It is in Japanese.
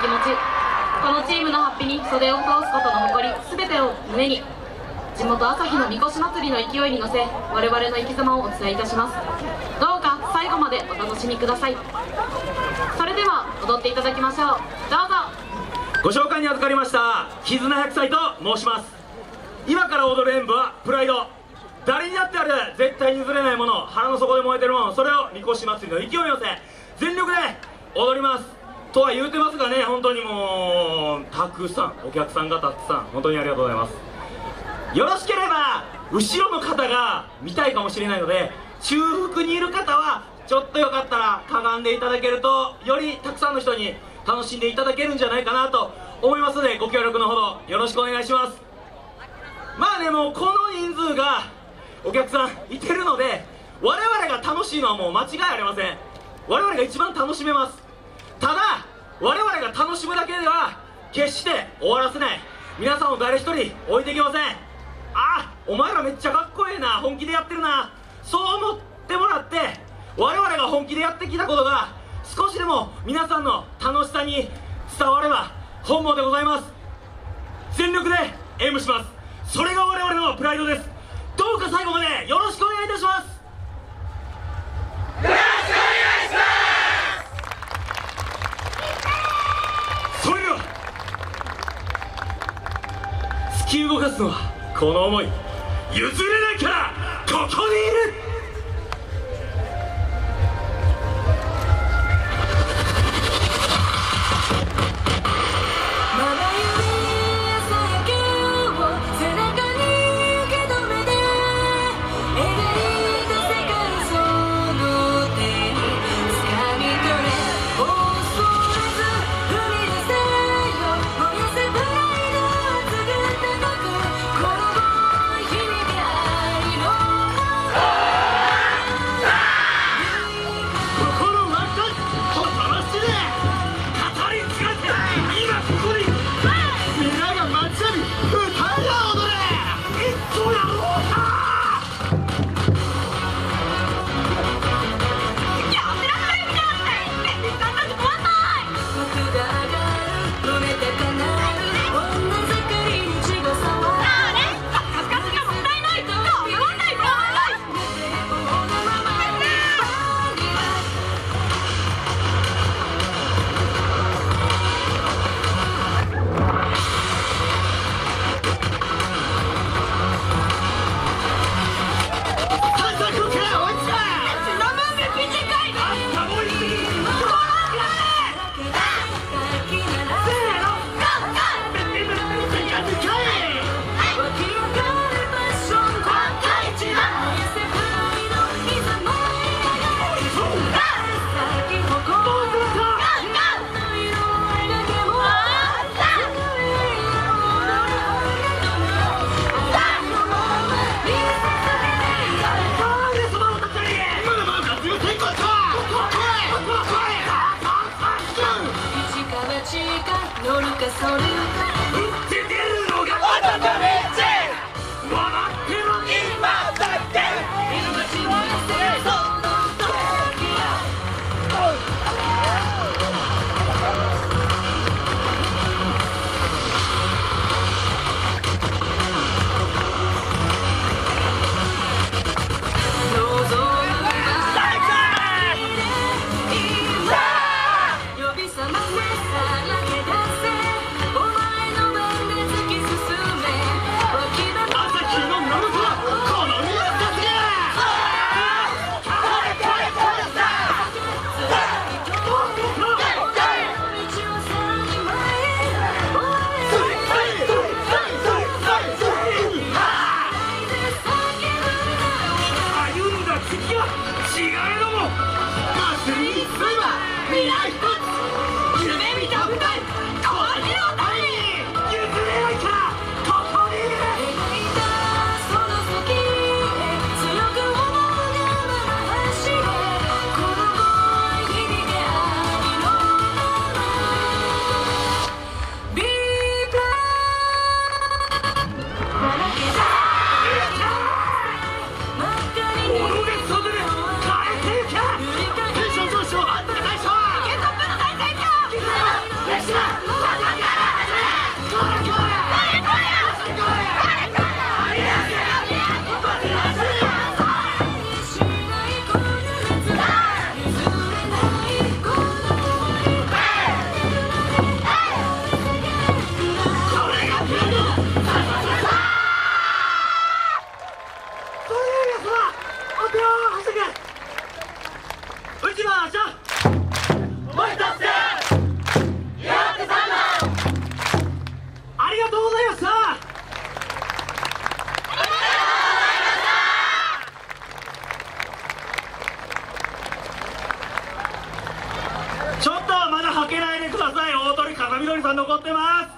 気持ち。このチームのハッピに袖を通すことの誇り全てを胸に。地元朝日のみこし祭りの勢いに乗せ我々の生き様をお伝えいたします。どうか最後までお楽しみください。それでは踊っていただきましょう。どうぞ。ご紹介に預かりました絆百歳と申します。今から踊る演舞はプライド。誰にだってある絶対に譲れないもの。腹の底で燃えてるもの。それをみこし祭りの勢いを寄せ全力で踊ります。とは言うてますがね本当にもうたくさんお客さんがたくさん本当にありがとうございます。よろしければ後ろの方が見たいかもしれないので中腹にいる方はちょっとよかったらかがんでいただけるとよりたくさんの人に楽しんでいただけるんじゃないかなと思いますのでご協力のほどよろしくお願いします。まあねもうこの人数がお客さんいてるので我々が楽しいのはもう間違いありません。我々が一番楽しめます。ただ我々が楽しむだけでは決して終わらせない。皆さんを誰一人置いていきません。あお前らめっちゃかっこええな。本気でやってるな。そう思ってもらって我々が本気でやってきたことが少しでも皆さんの楽しさに伝われば本望でございます。全力でエイムします。それが我々のプライドです。どうか最後までよろしくお願いいたします。き動かすのはこの思い。譲れないからここにいる。夢見た舞台残ってます。